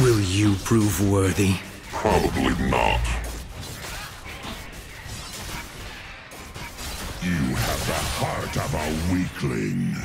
Will you prove worthy? Probably not. You have the heart of a weakling.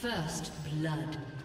First blood.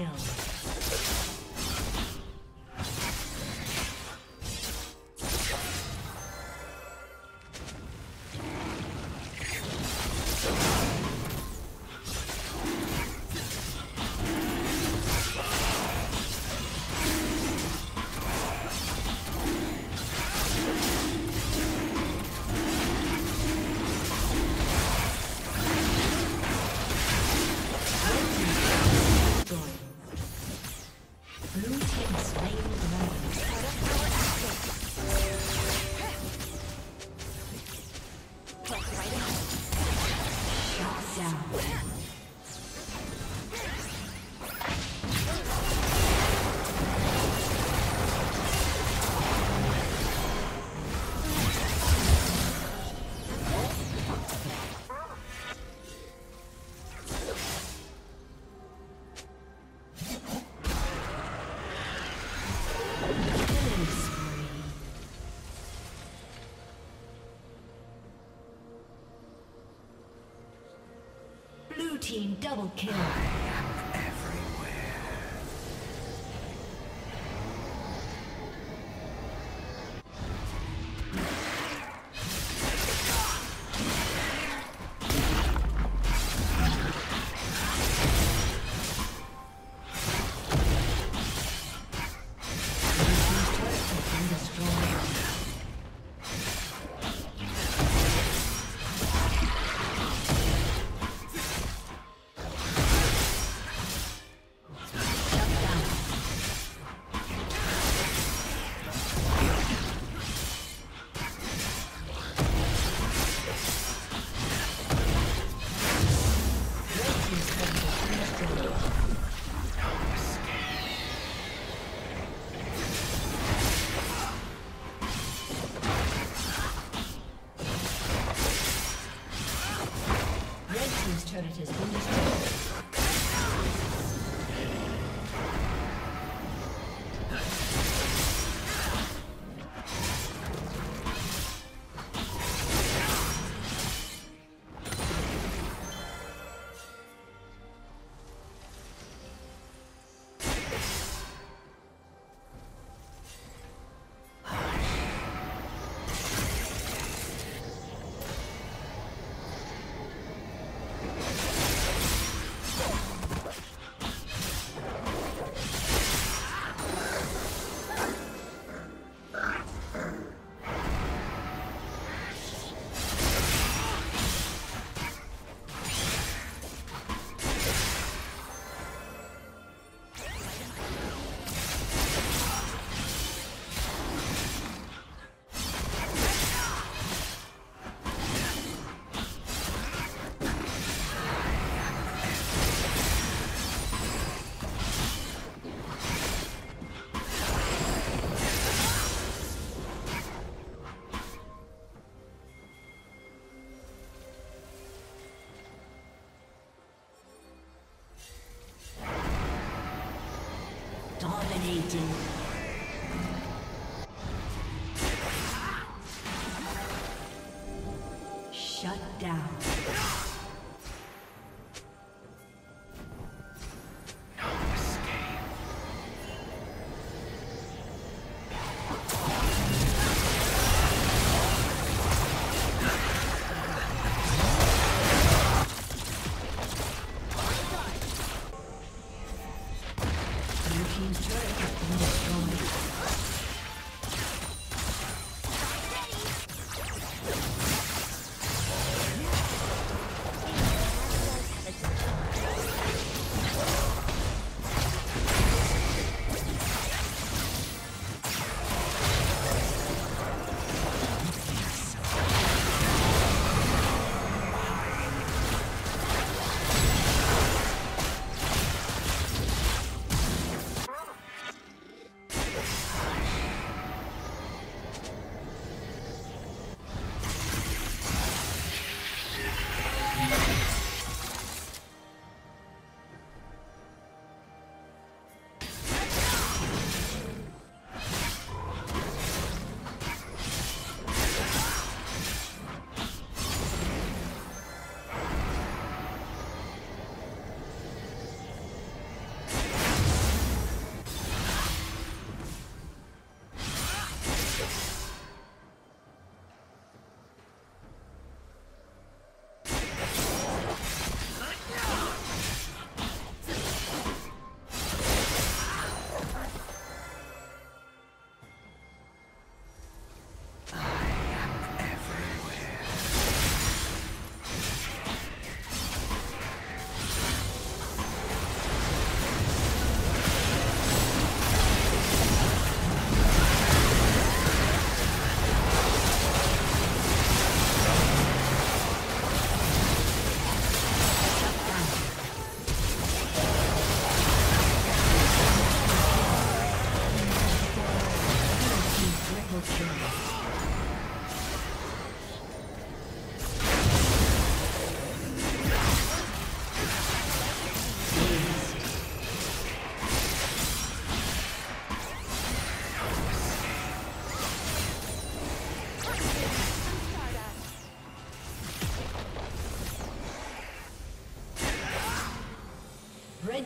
Kill. Double kill. Shut down.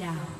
Down.